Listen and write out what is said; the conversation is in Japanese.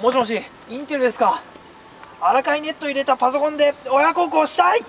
もしもし。インテルですか。荒いネット入れたパソコンで親孝行したい。